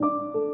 you